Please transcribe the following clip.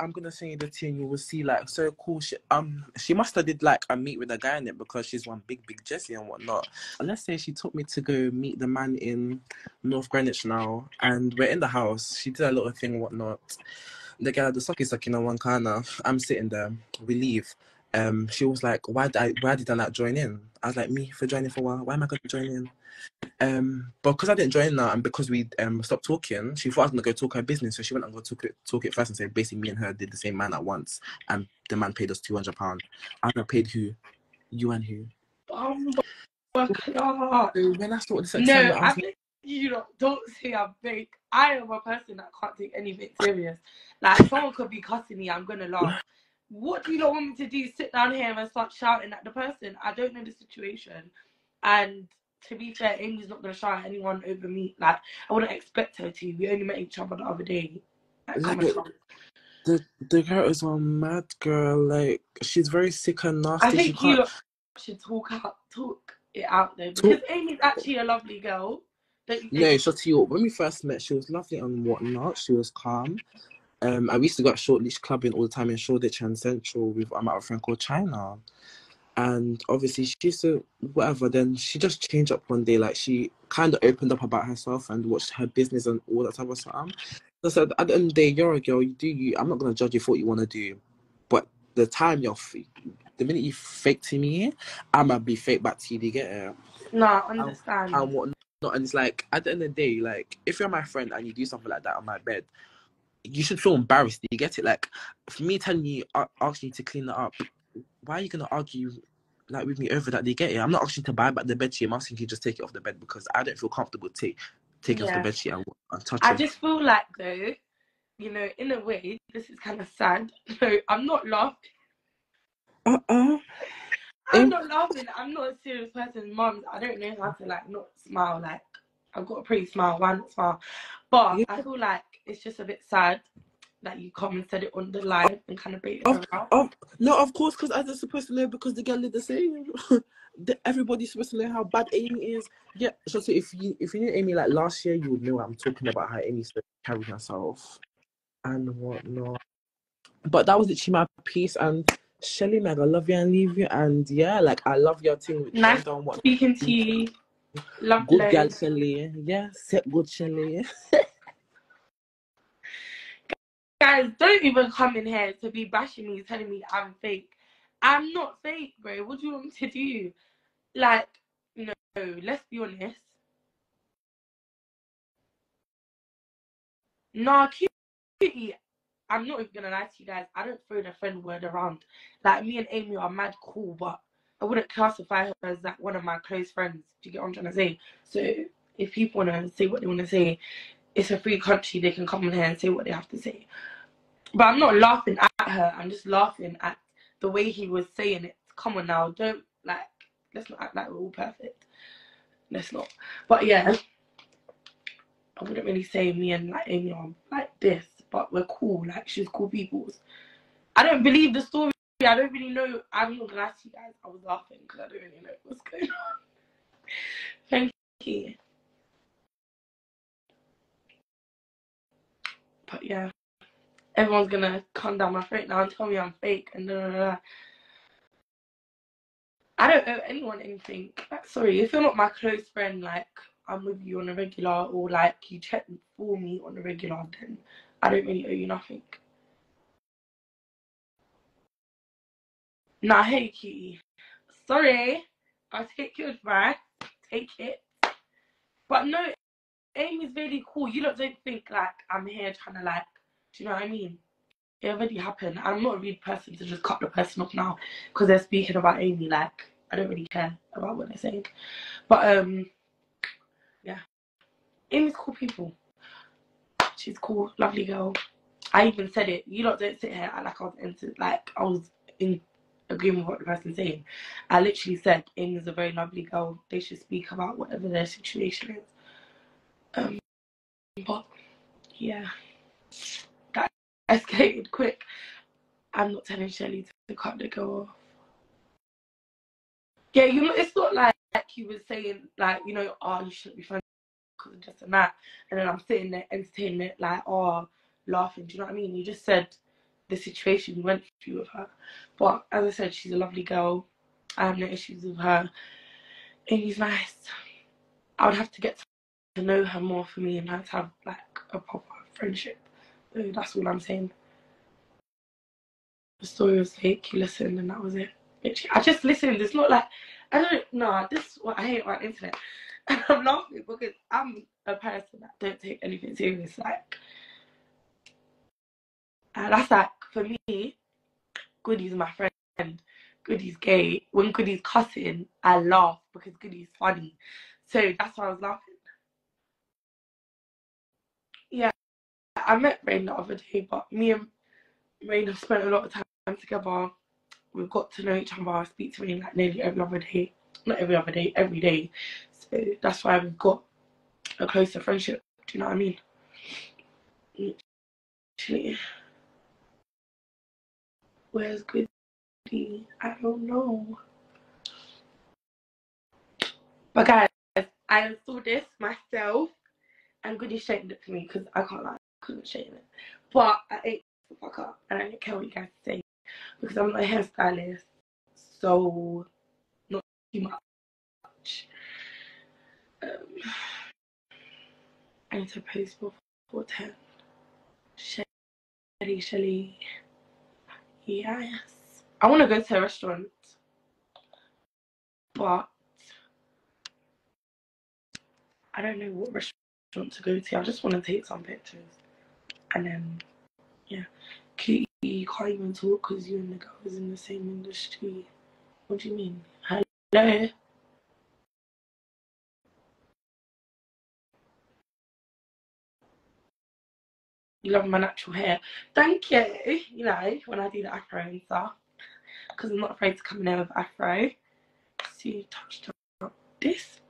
I'm gonna send you the tea and you will see like so cool. She um she must have did like a meet with a guy in it because she's one big big Jessie and whatnot. And let's say she took me to go meet the man in North Greenwich now, and we're in the house. She did a little thing whatnot. The guy, the sucky sucky in one corner. I'm sitting there. We leave. Um, she was like, "Why did I? Why did I not join in?" I was like, "Me for joining for what? Why am I going to join in?" Um, but because I didn't join that and because we um stopped talking, she thought I was gonna go talk her business. So she went and go talk it talk it first and said basically me and her did the same man at once and the man paid us two hundred pounds. I paid who? You and who? Oh my god. So when I saw this No, I I was think you know, don't say I'm fake. I am a person that can't take anything serious. Like someone could be cussing me, I'm gonna laugh. What do you not want me to do? Sit down here and start shouting at the person? I don't know the situation. And to be fair, Amy's not gonna shout at anyone over me. Like I wouldn't expect her to. We only met each other the other day. Like, the the girl is a mad girl. Like she's very sick and nasty. I she think you can't lot should talk out, talk it out though, because Amy's actually a lovely girl. You? No, shut to you. When we first met, she was lovely and whatnot. She was calm. Um, I used to go at Short Leash clubbing all the time in Shoreditch and Central with um, our friend called China. And obviously, she used to whatever. Then she just changed up one day. Like she kind of opened up about herself and watched her business and all that type of stuff. So I said, at the end of the day, you're a girl. You do you. I'm not gonna judge you for what you want to do, but the time you're, the minute you fake to me, I'ma be fake back to you. Do you get it? No, I understand. and whatnot. And it's like at the end of the day, like if you're my friend and you do something like that on my bed, you should feel embarrassed. Do you get it? Like for me telling you, a- asking you to clean it up, why are you gonna argue like with me over that? Do you get it? I'm not asking you to buy back the bed sheet. I'm asking you to just take it off the bed because I don't feel comfortable take taking off the bed sheet and, and touch I just feel like though, you know, in a way, this is kind of sad. No, I'm not laughing. Uh uh I'm not laughing. I'm not a serious person. Mums, I don't know how to like not smile. Like I've got a pretty smile. Why not smile? But Yeah. I feel like it's just a bit sad that you come and said it on the live and kind of baited Of, her out. of no, of course, because I'm supposed to know because the girl did the same. Everybody's supposed to know how bad Amy is. Yeah, so, so if you if you knew Amy like last year, you would know I'm talking about how Amy used to carry herself and whatnot. But that was literally my piece. And Shelly, Meg, I love you and leave you. And yeah, like I love your team. Nice Trenda and what. speaking to you. Good girl. Shelly. Yeah, set good Shelly. Guys, don't even come in here to be bashing me, telling me I'm fake. I'm not fake, bro. What do you want me to do? Like, no, let's be honest. Nah, cutie. I'm not even gonna lie to you guys. I don't throw the friend word around. Like me and Amy are mad cool, but I wouldn't classify her as like one of my close friends. Do you get what I'm trying to say? So if people wanna say what they wanna say, it's a free country. They can come in here and say what they have to say. But I'm not laughing at her. I'm just laughing at the way he was saying it. Come on now, don't like. Let's not act like we're all perfect. Let's not. But yeah, I wouldn't really say me and like Amy are like this, but we're cool. Like she's cool people. I don't believe the story. I don't really know. I'm not gonna to you guys. I was laughing because I don't really know what's going on. Thank you. But yeah, everyone's gonna come down my throat now and tell me I'm fake and da, da, da. I don't owe anyone anything. Sorry, if you're not my close friend, like I'm with you on a regular, or like you check for me on a regular, then I don't really owe you nothing. Nah, hey cutie. Sorry, I'll take your advice. Take it. But no, Amy's really cool. You lot don't think like I'm here trying to like, do you know what I mean? It already happened. I'm not a rude person to just cut the person off now because they're speaking about Amy. Like I don't really care about what they're saying. But um, yeah, Amy's cool people. She's cool, lovely girl. I even said it. You lot don't sit here like I was into like I was in agreement with what the person's saying. I literally said Amy's a very lovely girl. They should speak about whatever their situation is. Um, but yeah, escalated quick. I'm not telling Shelly to cut the girl off. Yeah, you know, it's not like, like you were saying, like, you know, oh, you shouldn't be friends because of this and that. And then I'm sitting there entertaining it, like, oh, laughing. Do you know what I mean? You just said the situation we went through with her. But as I said, she's a lovely girl. I have no issues with her. Amy's nice. I would have to get to know her more for me and her to have like a proper friendship. So that's all I'm saying. The story was fake. You listened and that was it. Literally, I just listened. It's not like I don't know. This is what I hate about internet. And I'm laughing because I'm a person that don't take anything serious. Like, and that's like for me. Goody's my friend. Goody's gay. When Goody's cussing, I laugh because Goody's funny. So that's why I was laughing. Yeah, I met Rain the other day, but me and Rain have spent a lot of time together. We've got to know each other. I speak to Rain like nearly every other day. Not every other day, every day. So that's why we've got a closer friendship. Do you know what I mean? Where's Goody? I don't know. But guys, I installed this myself and Goody straightened it for me because I can't lie, couldn't straighten it. But I ate the fuck up and I didn't care what you guys say because I'm not a hairstylist, so not too much. Um, I need to post before 10. Shelly, Shelly. Yes. I want to go to a restaurant, but I don't know what restaurant to go to. I just want to take some pictures. And then, yeah. You can't even talk because you and the girl is in the same industry. What do you mean? Hello? You love my natural hair. Thank you. You know, when I do the afro and stuff. Because I'm not afraid to come in there with afro. See, touched up this